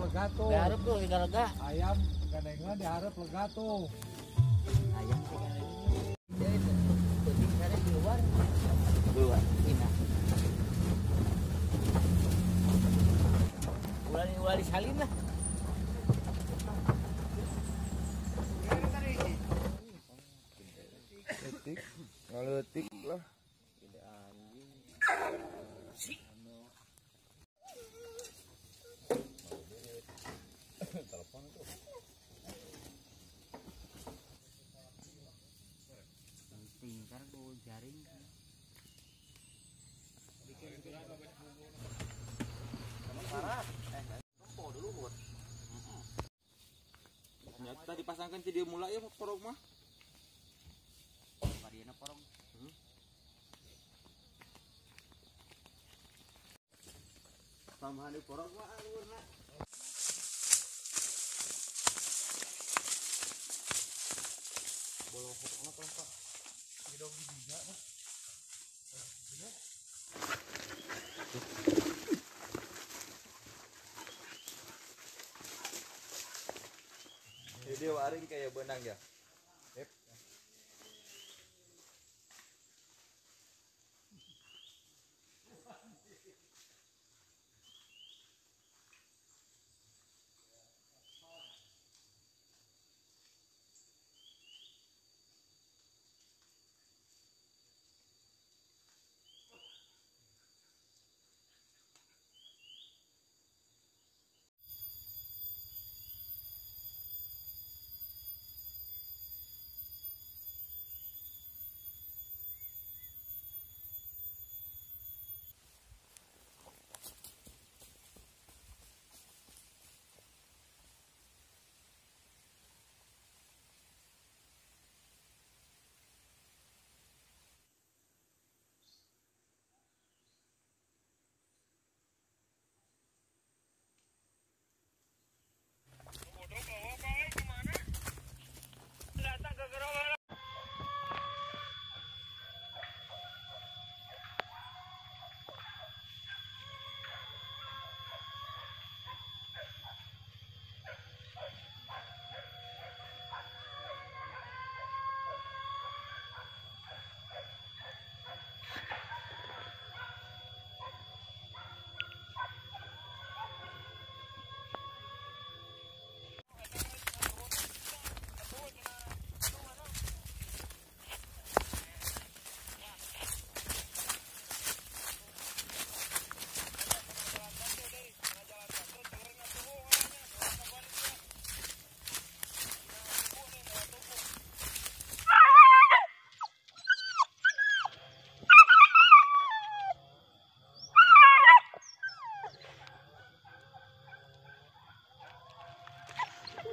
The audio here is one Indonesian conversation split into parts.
lega tuh. Diharap tuh lega lega. Ayam gandengan diharap lega tuh. Ayam lega lega. Ya itu. Di di luar. Luar. Ina. Ulali ulali salin lah. Ngaletik lah. Ku jaring. Ternyata dipasangkan video mulai ya porok mah. Variana porong. Tambahan di porok mah warna. Video aring kayak benang ya.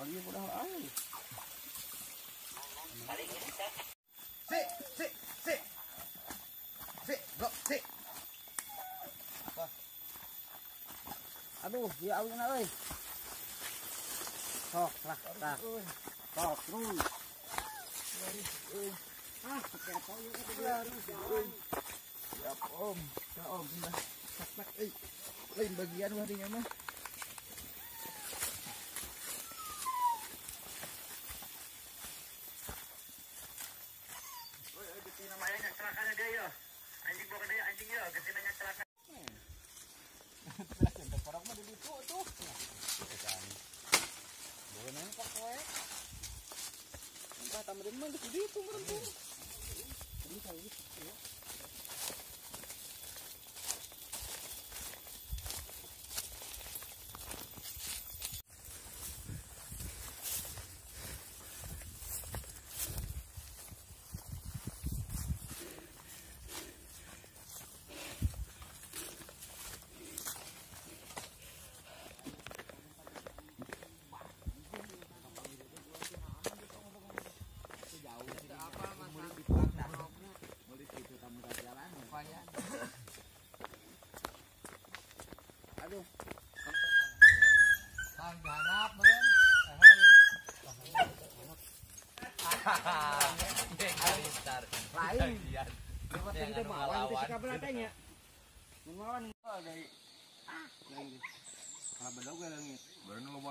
Si, si, si. Si, go, si. Aduh, ya awin na euy. Sok, lah, lah. Sok, terus. Siap om. Sa om. Nah, tak tak. Eh, lain bagian wadinya mah. Tang ganap meren. Tanya. Mengawan. Baru nunggu.